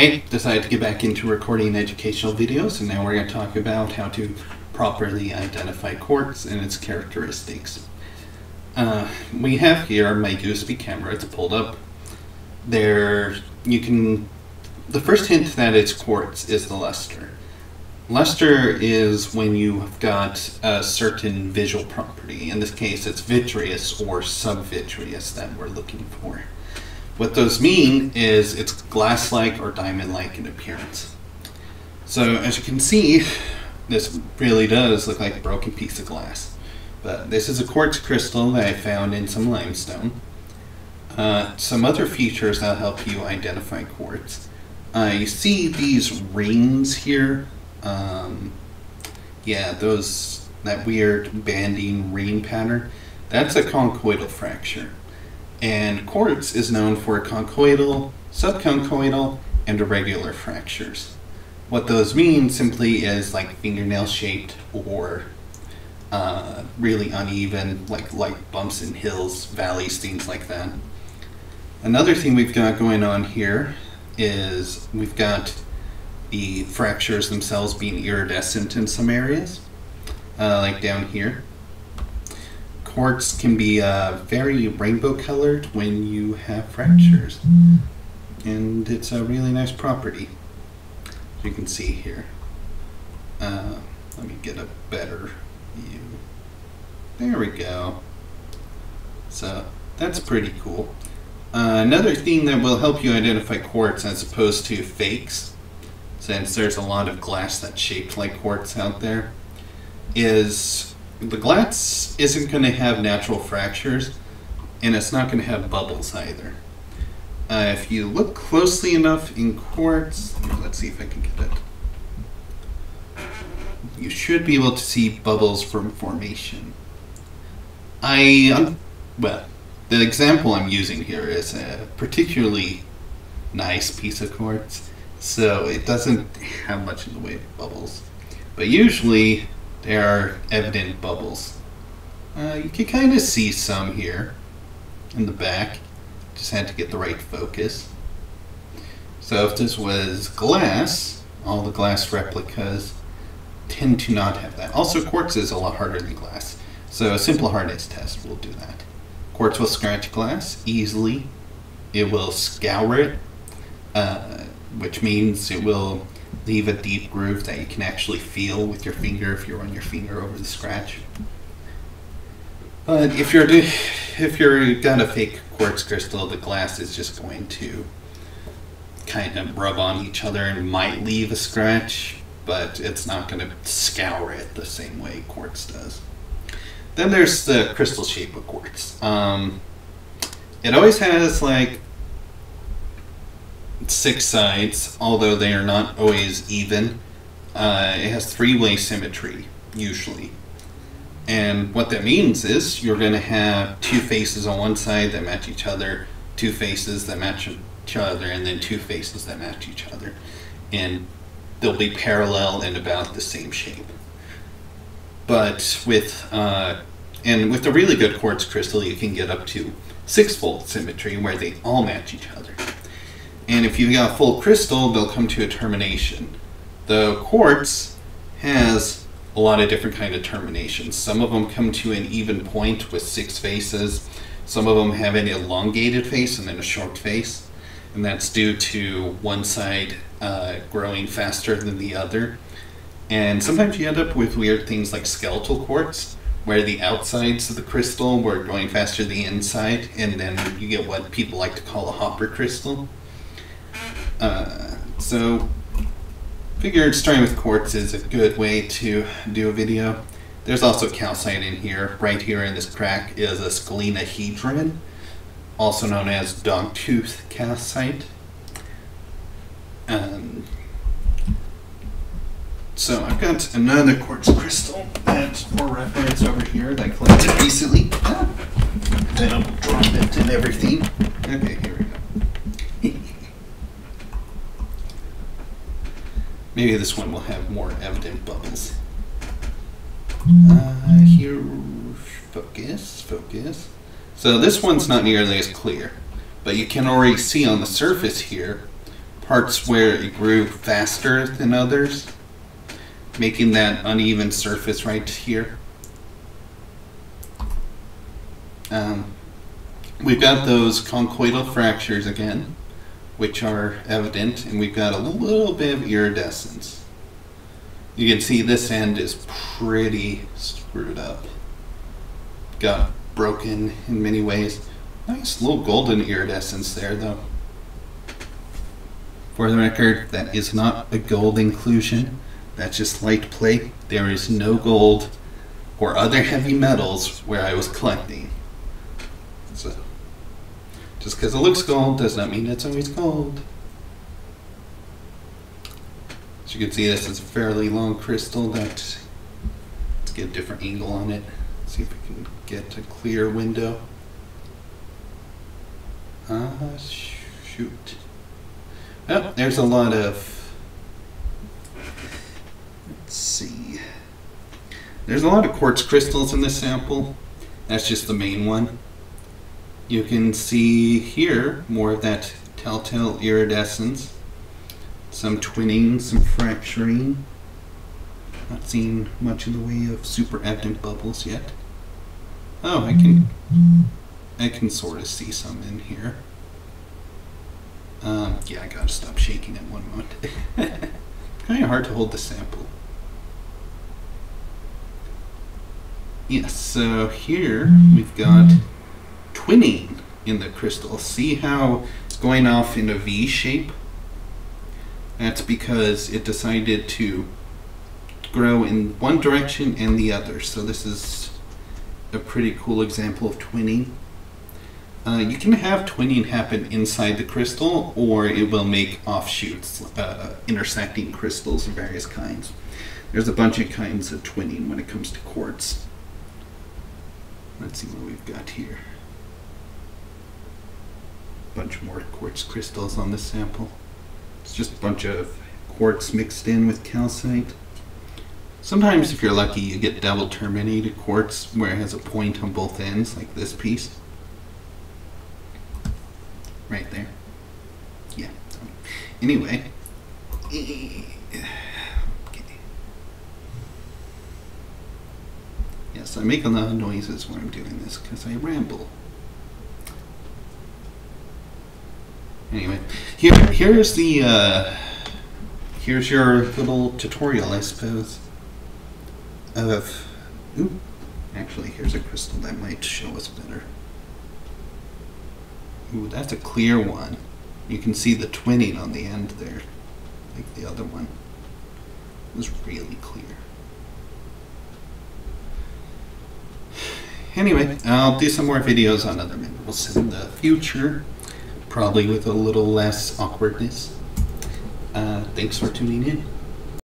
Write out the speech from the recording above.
I decided to get back into recording educational videos, and now we're going to talk about how to properly identify quartz and its characteristics. Uh, we have here my USB camera. It's pulled up. There, you can. The first hint that it's quartz is the luster. Luster is when you've got a certain visual property. In this case, it's vitreous or subvitreous that we're looking for. What those mean is it's glass-like or diamond-like in appearance. So as you can see, this really does look like a broken piece of glass. But this is a quartz crystal that I found in some limestone. Uh, some other features that help you identify quartz. Uh, you see these rings here um, yeah, those that weird banding ring pattern. That's a conchoidal fracture. And quartz is known for conchoidal, subconchoidal, and irregular fractures. What those mean simply is like fingernail shaped or uh, really uneven, like like bumps and hills, valleys, things like that. Another thing we've got going on here is we've got the fractures themselves being iridescent in some areas, uh, like down here. Quartz can be uh, very rainbow colored when you have fractures, and it's a really nice property. As you can see here. Uh, let me get a better view. There we go. So that's pretty cool. Uh, another thing that will help you identify quartz as opposed to fakes since there's a lot of glass that's shaped like quartz out there, is the glass isn't going to have natural fractures and it's not going to have bubbles either. Uh, if you look closely enough in quartz, let's see if I can get it. You should be able to see bubbles from formation. I, well, the example I'm using here is a particularly nice piece of quartz so it doesn't have much in the way of bubbles. But usually there are evident bubbles. Uh, you can kind of see some here in the back. Just had to get the right focus. So if this was glass, all the glass replicas tend to not have that. Also, quartz is a lot harder than glass. So a simple hardness test will do that. Quartz will scratch glass easily. It will scour it. Uh, which means it will leave a deep groove that you can actually feel with your finger if you run your finger over the scratch. But if you're if you're got a fake quartz crystal, the glass is just going to kind of rub on each other and might leave a scratch, but it's not going to scour it the same way quartz does. Then there's the crystal shape of quartz. Um, it always has like six sides, although they are not always even. Uh, it has three-way symmetry, usually. And what that means is you're going to have two faces on one side that match each other, two faces that match each other, and then two faces that match each other. And they'll be parallel and about the same shape. But with uh, and with a really good quartz crystal, you can get up to six-fold symmetry where they all match each other. And if you've got a full crystal, they'll come to a termination. The quartz has a lot of different kind of terminations. Some of them come to an even point with six faces. Some of them have an elongated face and then a short face. And that's due to one side uh, growing faster than the other. And sometimes you end up with weird things like skeletal quartz, where the outsides of the crystal were growing faster than the inside, and then you get what people like to call a hopper crystal. Uh, so, figured starting with quartz is a good way to do a video. There's also calcite in here. Right here in this crack is a scalenohedron, also known as dogtooth calcite. Um, so I've got another quartz crystal that's for reference over here that I collected recently. Then I'll drop it and everything. Okay, here we go. Maybe this one will have more evident bubbles. Uh, here, focus, focus. So this one's not nearly as clear, but you can already see on the surface here parts where it grew faster than others, making that uneven surface right here. Um, we've got those conchoidal fractures again, which are evident, and we've got a little bit of iridescence. You can see this end is pretty screwed up. Got broken in many ways. Nice little golden iridescence there, though. For the record, that is not a gold inclusion. That's just light plate. There is no gold or other heavy metals where I was collecting. So, just because it looks gold does not mean it's always gold. As you can see, this is a fairly long crystal that, let's get a different angle on it. See if we can get a clear window. Ah, uh, shoot. Oh, there's a lot of, let's see. There's a lot of quartz crystals in this sample. That's just the main one. You can see here more of that telltale iridescence. Some twinning, some fracturing. Not seeing much in the way of super evident bubbles yet. Oh, I can I can sort of see some in here. Um, yeah, I gotta stop shaking at one moment. kind of hard to hold the sample. Yes, so here we've got twinning in the crystal. See how it's going off in a V shape? That's because it decided to grow in one direction and the other. So this is a pretty cool example of twinning. Uh, you can have twinning happen inside the crystal or it will make offshoots, uh, intersecting crystals of various kinds. There's a bunch of kinds of twinning when it comes to quartz. Let's see what we've got here. Bunch more quartz crystals on this sample. It's just a bunch of quartz mixed in with calcite. Sometimes if you're lucky you get double terminated quartz where it has a point on both ends like this piece. Right there. Yeah. Anyway. Okay. Yes, I make a lot of noises when I'm doing this because I ramble. Anyway, here here's the uh, here's your little tutorial, I suppose. Of ooh, actually, here's a crystal that might show us better. Ooh, that's a clear one. You can see the twinning on the end there, like the other one. It was really clear. Anyway, I'll do some more videos on other minerals in the future, probably with a little less awkwardness. Uh, thanks for tuning in.